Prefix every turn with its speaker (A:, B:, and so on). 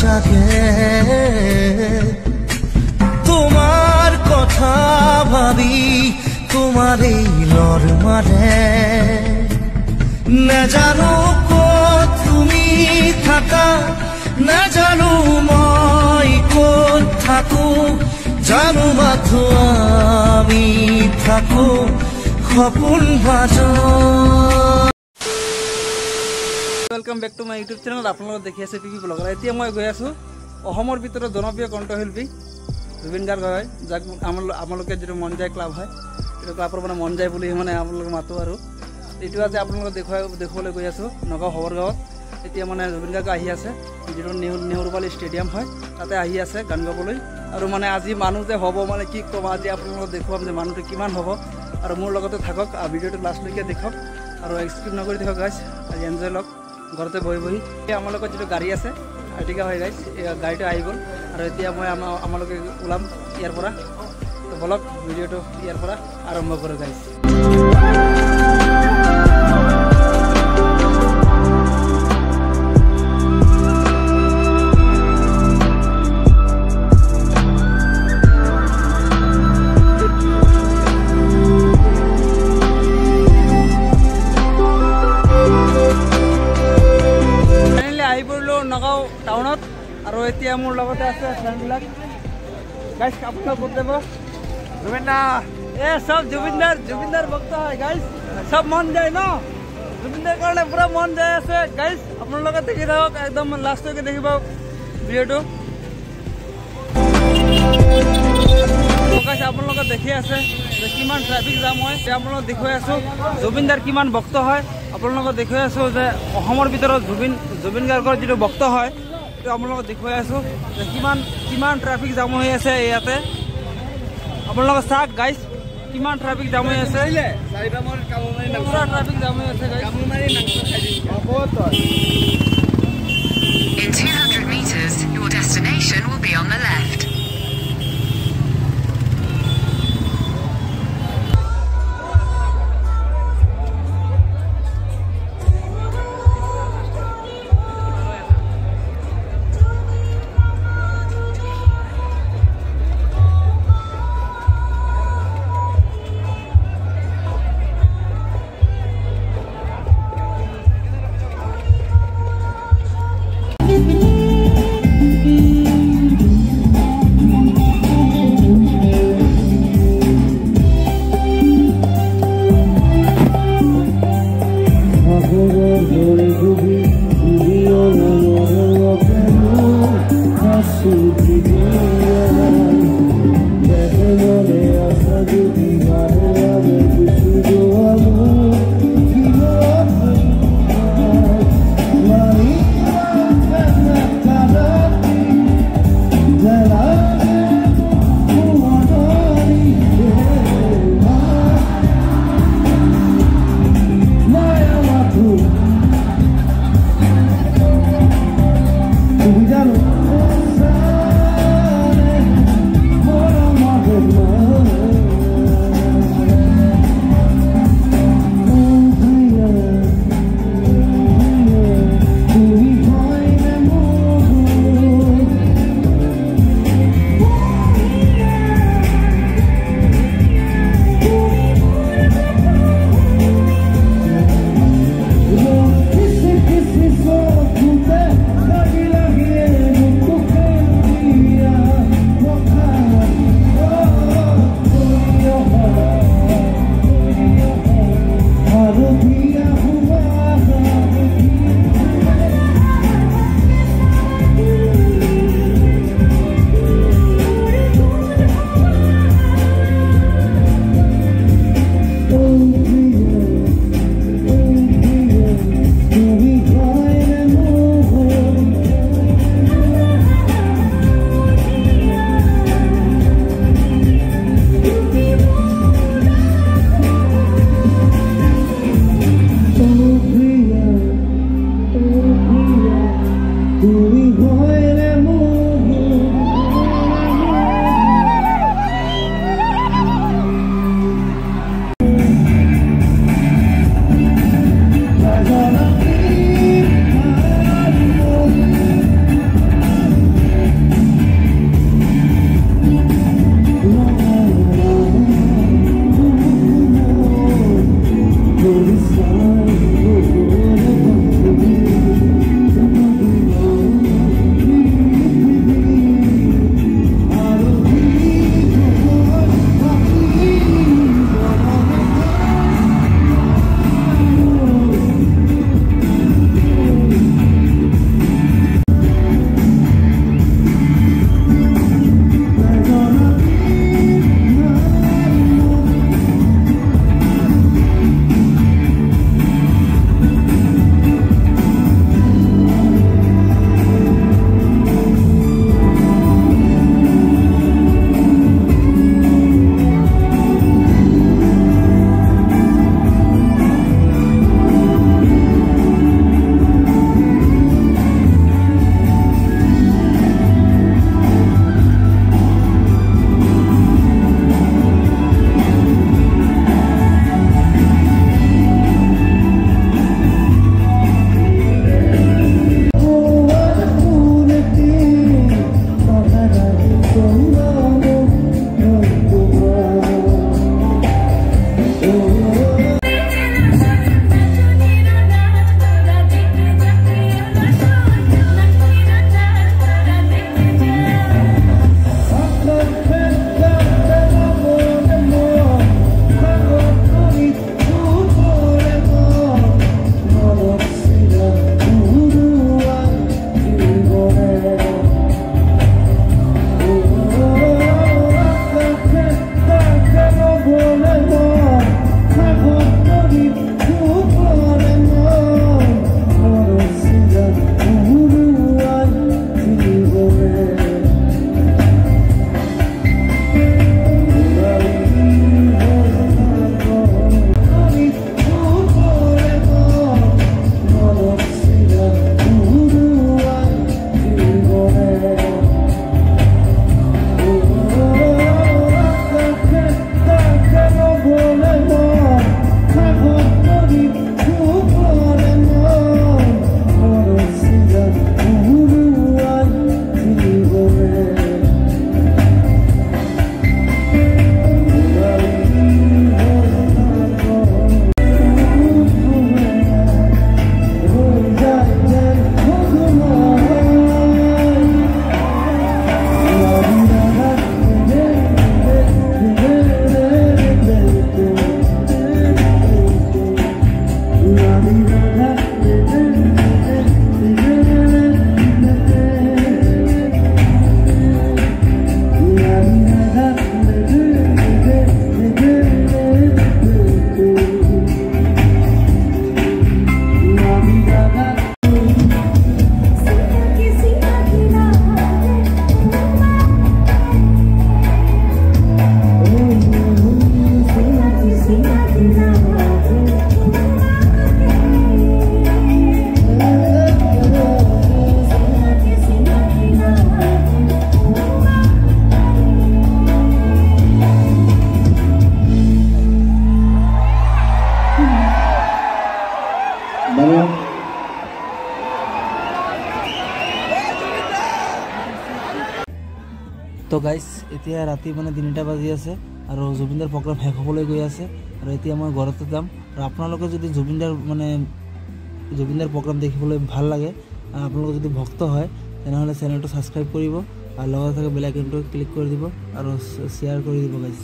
A: চাঁদে তোমার কথা ভাবি, তোমার এই লর মারে। না জানো কত তুমি থাকা, না জানো মই কত থাকো। জানো মাথো আমি থাকো, খপুন ভাজন
B: welcome back to my YouTube channel আপোনালোকে দেখি আছে পি পি ব্লগাৰ এতিয়া মই গৈ আছোঁ অসমৰ ভিতৰত জনপ্ৰিয় কণ্ঠশিল্পী জুবিন গাৰ্গ হয় যাক আমাৰ- আপোনালোকে যিটো মন যায় ক্লাব হয় সেইটো ক্লাবৰ মানে মন যায় বুলি মানে আপোনালোকে মাতোঁ আৰু। এইটো আজি আপোনালোকক দেখুৱাই দেখুৱাবলৈ গৈ আছোঁ নগাঁও সবৰগাঁৱত। এতিয়া মানে জুবিন গাৰ্গ আহি আছে যিটো নেহৰু নেহৰুবালী ষ্টেডিয়াম হয় তাতে আহি আছে গান গাবলৈ। আৰু মানে আজি মানুহ যে হ'ব মানে কি ক'ম আজি আপোনালোকক দেখুৱাম যে মানুহটো কিমান হ'ব। আৰু মোৰ লগতে থাকক ভিডিঅ'টো লাষ্টলৈকে দেখক। আৰু স্কিপ নকৰি থাকক গাইজ আজি এনজয় লওক। ঘৰতে বহি বহি। আমাৰ যিটো গাড়ী আছে আৰ্টিকা হয় এই গাড়ীটো আহি গ'ল। আৰু এতিয়া মই আমাৰ আমালোকে ওলাম ইয়াৰ পৰা। বলক ভিডিঅ'টো ইয়াৰ পৰা আৰম্ভ কৰোঁ গাইজ লগতে আছে ফ্ৰেণ্ডবিলাক। গাইজ আপোনাক ক'ত যাব জুবিনদাৰ এ চব জুবিনদাৰ ভক্ত হয় গাইজ চব মন যায় ন? কাৰণে পুৰা মন যায় আছে। গাইজ আপোনালোকে দেখি থাকক একদম লাষ্টলৈকে দেখিব ভিডিঅ'টো। আপোনালোকে দেখি আছে যে কিমান ট্ৰেফিক জাম হয়। আপোনালোকক দেখুৱাই আছোঁ জুবিনদাৰ কিমান ভক্ত হয়। আপোনালোকক দেখুৱাই আছোঁ যে অসমৰ ভিতৰত জুবিন জুবিন গাৰ্গৰ যিটো ভক্ত হয় সেইটো আপোনালোকক দেখুৱাই আছোঁ যে কিমান কিমান ট্ৰেফিক জাম হৈ আছে ইয়াতে আপোনালোকে চাওক গাইজ কিমান ট্ৰেফিক জাম হৈ আছে পুৰা ট্ৰেফিক জাম হৈ আছে guys।
C: In 200 meters, your destination will be on the left.
D: Yeah.
C: you. Guys এতিয়া ৰাতি মানে তিনিটা বাজি আছে আৰু জুবিনদাৰ প্ৰগ্ৰাম শেষ হ'বলৈ গৈ আছে আৰু এতিয়া মই ঘৰতে যাম আৰু আপোনালোকে যদি জুবিনদাৰ মানে জুবিনদাৰ প্ৰগ্ৰাম দেখিবলৈ ভাল লাগে আৰু আপোনালোকে যদি ভক্ত হয় তেনেহ'লে চেনেলটো ছাবস্ক্ৰাইব কৰিব আৰু লগতে থকা বেল আইকনটো ক্লিক কৰি দিব আৰু শ্বেয়াৰ কৰি দিব গাইজ